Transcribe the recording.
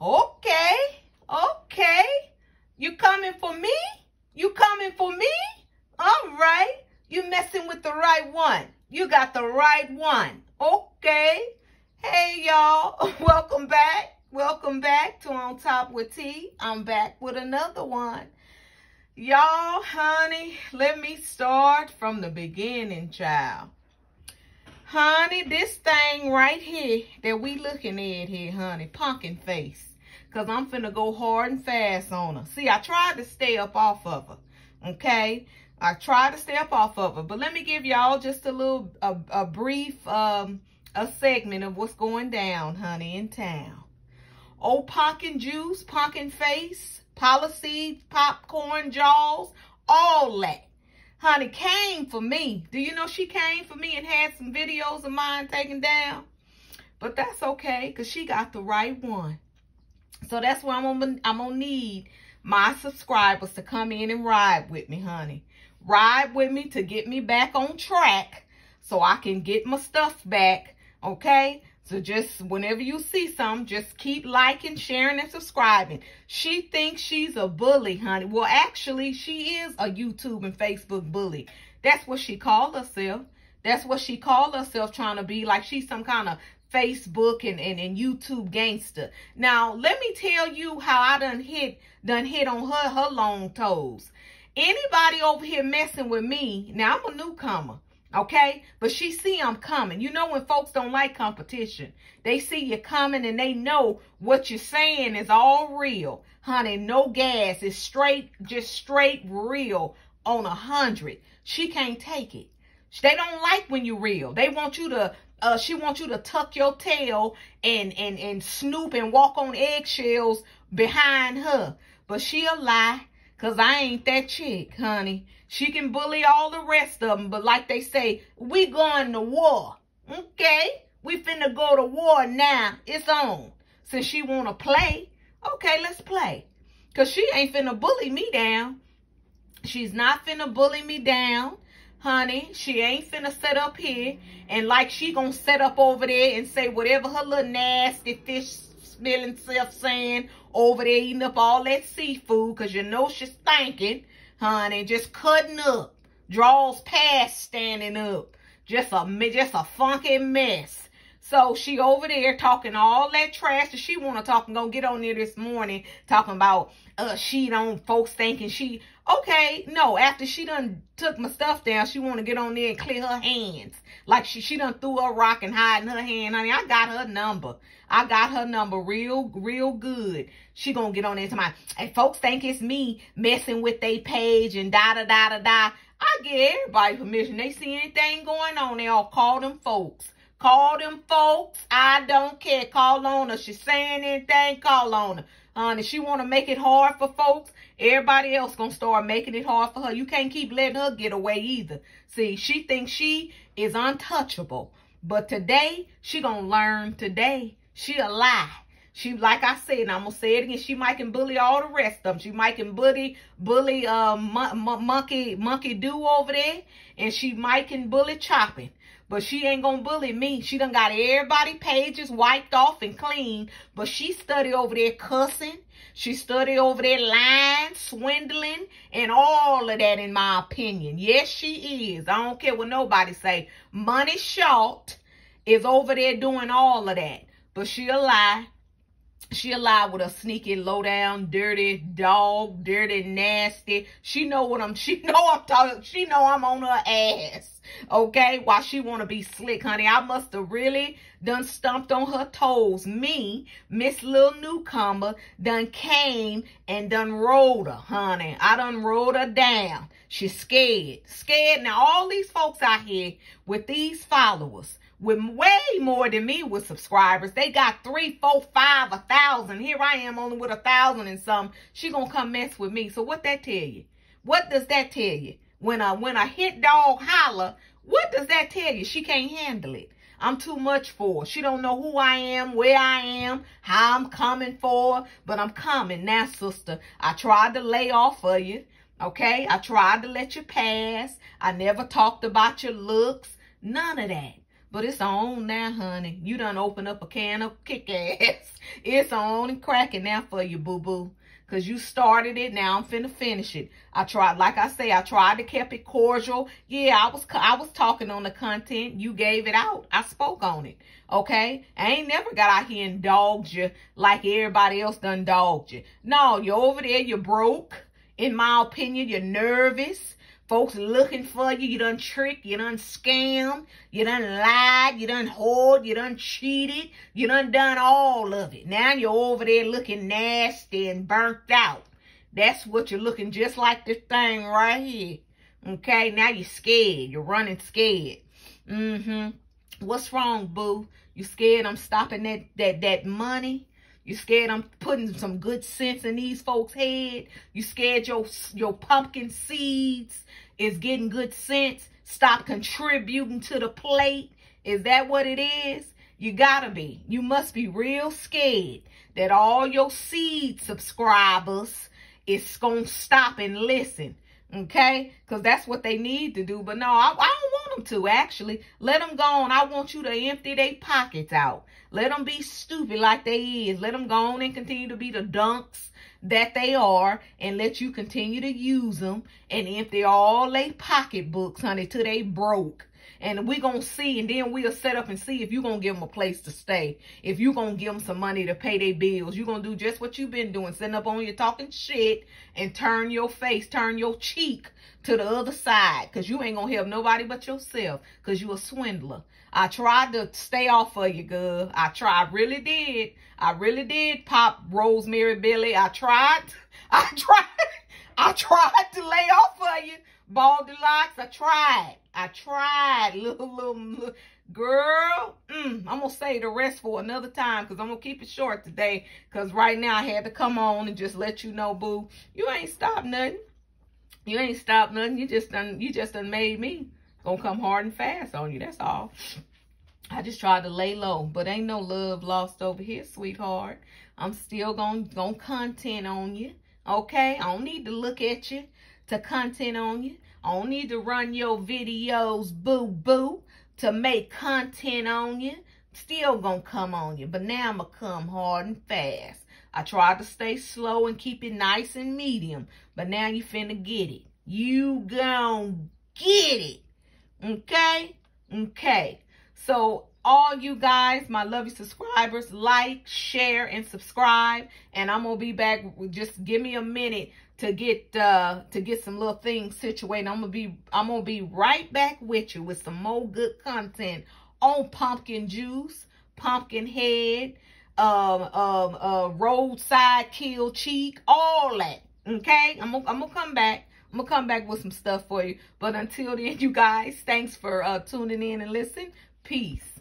Okay, okay. You coming for me? You coming for me? All right. You messing with the right one. You got the right one. Okay. Hey, y'all. Welcome back. Welcome back to On Top with T. I'm back with another one. Y'all, honey, let me start from the beginning, child. Honey, this thing right here that we looking at here, honey, pumpkin face. Because I'm finna go hard and fast on her. See, I tried to stay up off of her, okay? I tried to stay up off of her. But let me give y'all just a little, a, a brief, um, a segment of what's going down, honey, in town. Old pumpkin juice, pumpkin face, policy, popcorn jaws, all that. Honey came for me. Do you know she came for me and had some videos of mine taken down? But that's okay, because she got the right one. So that's why I'm gonna, I'm gonna need my subscribers to come in and ride with me, honey. Ride with me to get me back on track so I can get my stuff back, okay? So just whenever you see something, just keep liking, sharing, and subscribing. She thinks she's a bully, honey. Well, actually, she is a YouTube and Facebook bully. That's what she called herself. That's what she called herself trying to be like she's some kind of Facebook and, and, and YouTube gangster. Now, let me tell you how I done hit, done hit on her, her long toes. Anybody over here messing with me, now I'm a newcomer, okay? But she see I'm coming. You know when folks don't like competition, they see you coming and they know what you're saying is all real. Honey, no gas. It's straight, just straight real on a hundred. She can't take it. They don't like when you're real. They want you to uh, she wants you to tuck your tail and, and, and snoop and walk on eggshells behind her. But she'll lie because I ain't that chick, honey. She can bully all the rest of them. But like they say, we going to war. Okay? We finna go to war now. It's on. Since she want to play, okay, let's play. Because she ain't finna bully me down. She's not finna bully me down honey. She ain't finna set up here and like she gonna set up over there and say whatever her little nasty fish smelling self saying over there eating up all that seafood because you know she's thinking, honey, just cutting up. Draws past standing up. Just a, just a funky mess. So she over there talking all that trash that she want to talk and gonna get on there this morning talking about uh she don't folks thinking she okay no after she done took my stuff down she want to get on there and clear her hands. Like she she done threw a rock and hide in her hand. Honey I got her number. I got her number real real good. She gonna get on there to my and folks think it's me messing with their page and da da da da da. I give everybody permission. They see anything going on they all call them folks Call them folks. I don't care. Call on her. She's saying anything, call on her. If she want to make it hard for folks, everybody else going to start making it hard for her. You can't keep letting her get away either. See, she thinks she is untouchable. But today, she going to learn today. She a lie. She, like I said, I'm going to say it again, she might can bully all the rest of them. She might can bully, bully uh, monkey, monkey do over there. And she might can bully chopping. But she ain't gonna bully me. She done got everybody pages wiped off and clean. But she study over there cussing. She study over there lying, swindling, and all of that in my opinion. Yes, she is. I don't care what nobody say. Money short is over there doing all of that. But she'll lie. She'll lie with a sneaky, low down, dirty dog, dirty, nasty. She know what I'm, she know I'm talking, she know I'm on her ass okay? While she want to be slick, honey. I must have really done stumped on her toes. Me, Miss Little Newcomer, done came and done rolled her, honey. I done rolled her down. She's scared. Scared. Now, all these folks out here with these followers, with way more than me with subscribers. They got three, four, five, a thousand. Here I am only with a thousand and some. She gonna come mess with me. So what that tell you? What does that tell you? When a, when a hit dog holler, what does that tell you? She can't handle it. I'm too much for her. She don't know who I am, where I am, how I'm coming for But I'm coming now, sister. I tried to lay off of you. Okay? I tried to let you pass. I never talked about your looks. None of that. But it's on now, honey. You done open up a can of kick ass. It's on and cracking now for you, boo-boo. Because you started it, now I'm finna finish it. I tried, like I say, I tried to keep it cordial. Yeah, I was I was talking on the content. You gave it out. I spoke on it. Okay? I ain't never got out here and dogged you like everybody else done dogged you. No, you're over there, you're broke. In my opinion, you're nervous. Folks looking for you. You done tricked. You done scammed. You done lied. You done hoard. You done cheated. You done done all of it. Now you're over there looking nasty and burnt out. That's what you're looking just like this thing right here. Okay, now you're scared. You're running scared. Mm-hmm. What's wrong, boo? You scared I'm stopping that, that, that money? You scared I'm putting some good sense in these folks' head? You scared your, your pumpkin seeds is getting good sense? Stop contributing to the plate? Is that what it is? You gotta be. You must be real scared that all your seed subscribers is gonna stop and listen. Okay? Because that's what they need to do. But no, I, I don't want them to, actually. Let them go on. I want you to empty their pockets out. Let them be stupid like they is. Let them go on and continue to be the dunks that they are and let you continue to use them and empty all their pocketbooks, honey, till they broke and we're going to see, and then we'll set up and see if you're going to give them a place to stay. If you're going to give them some money to pay their bills. You're going to do just what you've been doing. Sitting up on your talking shit and turn your face, turn your cheek to the other side. Because you ain't going to help nobody but yourself. Because you a swindler. I tried to stay off of you, girl. I tried, really did. I really did pop Rosemary Billy. I tried. I tried. I tried to lay off of you. Baldy locks. I tried. I tried, little, little, little girl. Mm, I'm going to say the rest for another time because I'm going to keep it short today because right now I had to come on and just let you know, boo, you ain't stopped nothing. You ain't stopped nothing. You just done, you just done made me gonna come hard and fast on you. That's all. I just tried to lay low, but ain't no love lost over here, sweetheart. I'm still gonna, gonna content on you, okay? I don't need to look at you to content on you. I don't need to run your videos boo-boo to make content on you. Still gonna come on you, but now I'm gonna come hard and fast. I tried to stay slow and keep it nice and medium, but now you finna get it. You gonna get it, okay? Okay, so all you guys, my lovely subscribers, like, share, and subscribe. And I'm going to be back. Just give me a minute to get uh to get some little things situated. I'm gonna be I'm gonna be right back with you with some more good content on pumpkin juice, pumpkin head, um um uh roadside kill cheek, all that. Okay, I'm gonna I'm gonna come back. I'm gonna come back with some stuff for you. But until then, you guys, thanks for uh tuning in and listening. Peace.